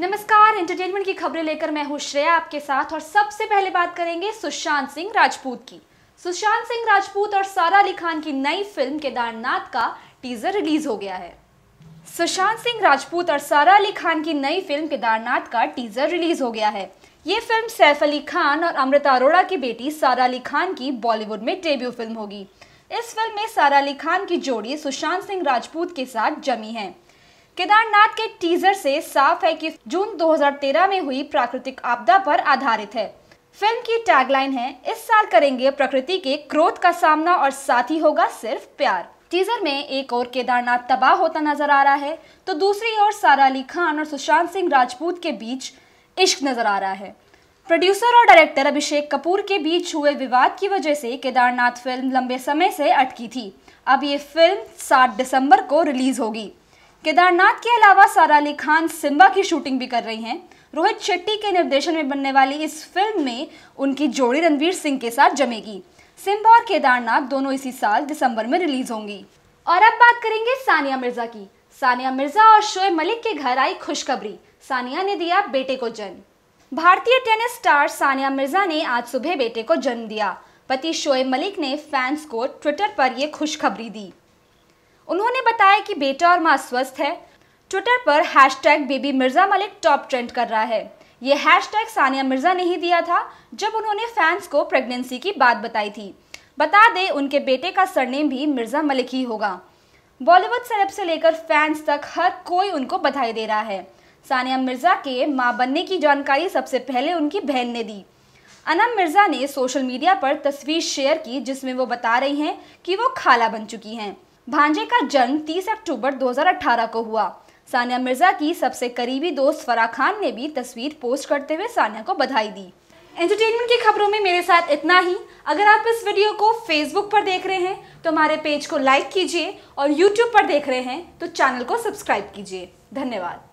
नमस्कार एंटरटेनमेंट की खबरें लेकर मैं हूँ श्रेया आपके साथ और सबसे पहले बात करेंगे सुशांत सिंह राजपूत की। सुशांत सिंह राजपूत और सारा अली खान की नई फ़िल्म केदारनाथ का टीजर रिलीज़ हो गया है। सुशांत सिंह राजपूत और सारा अली खान की नई फ़िल्म केदारनाथ का टीजर रिलीज़ हो गया है। ये फ़िल्म सैफ अली खान और अमृता अरोड़ा की बेटी सारा अली खान की बॉलीवुड में डेब्यू फ़िल्म होगी। इस फ़िल्म में सारा अली खान की जोड़ी सुशांत सिंह राजपूत के साथ जमी है। केदारनाथ के टीजर से साफ़ है कि जून 2013 में हुई प्राकृतिक आपदा पर आधारित है। फ़िल्म की टैगलाइन है, इस साल करेंगे प्रकृति के क्रोध का सामना और साथ ही होगा सिर्फ़ प्यार। टीजर में एक और केदारनाथ तबाह होता नज़र आ रहा है तो दूसरी ओर सारा अली खान और सुशांत सिंह राजपूत के बीच इश्क नज़र आ रहा है। प्रोड्यूसर और डायरेक्टर अभिषेक कपूर के बीच हुए विवाद की वजह से केदारनाथ फ़िल्म लंबे समय से अटकी थी। अब ये फ़िल्म 7 दिसंबर को रिलीज़ होगी। केदारनाथ के अलावा सारा अली खान सिम्बा की शूटिंग भी कर रही हैं। रोहित शेट्टी के निर्देशन में बनने वाली इस फ़िल्म में उनकी जोड़ी रणवीर सिंह के साथ जमेगी। सिम्बा और केदारनाथ दोनों इसी साल दिसंबर में रिलीज़ होंगी। और अब बात करेंगे सानिया मिर्ज़ा की। सानिया मिर्ज़ा और शोएब मलिक के घर आई खुशखबरी। सानिया ने दिया बेटे को जन्म। भारतीय टेनिस स्टार सानिया मिर्ज़ा ने आज सुबह बेटे को जन्म दिया। पति शोएब मलिक ने फैंस को ट्विटर पर यह खुशखबरी दी। उन्होंने बताया कि बेटा और माँ स्वस्थ है। ट्विटर पर hashtag baby Mirza Malik top trend कर रहा है। ये हैशटैग सानिया मिर्ज़ा ने ही दिया था, जब उन्होंने फैंस को प्रेगनेंसी की बात बताई थी। बता दें, उनके बेटे का सरनेम भी मिर्ज़ा मलिक ही होगा। बॉलीवुड सेलेब से लेकर फैंस तक हर कोई उनको बधाई दे रहा है। सानिया मिर्ज़ा के माँ बनने की जानकारी सबसे पहले उनकी बहन ने दी। अनम मिर्ज़ा ने सोशल मीडिया पर तस्वीर शेयर की, जिसमें वो बता रही हैं कि वो खाला बन चुकी हैं। भांजे का जन्म 30 अक्टूबर 2018 को हुआ। सानिया मिर्ज़ा की सबसे करीबी दोस्त फरा खान ने भी तस्वीर पोस्ट करते हुए सानिया को बधाई दी। एंटरटेनमेंट की खबरों में मेरे साथ इतना ही। अगर आप इस वीडियो को फेसबुक पर देख रहे हैं तो हमारे पेज को लाइक कीजिए और यूट्यूब पर देख रहे हैं तो चैनल को सब्सक्राइब कीजिए। धन्यवाद।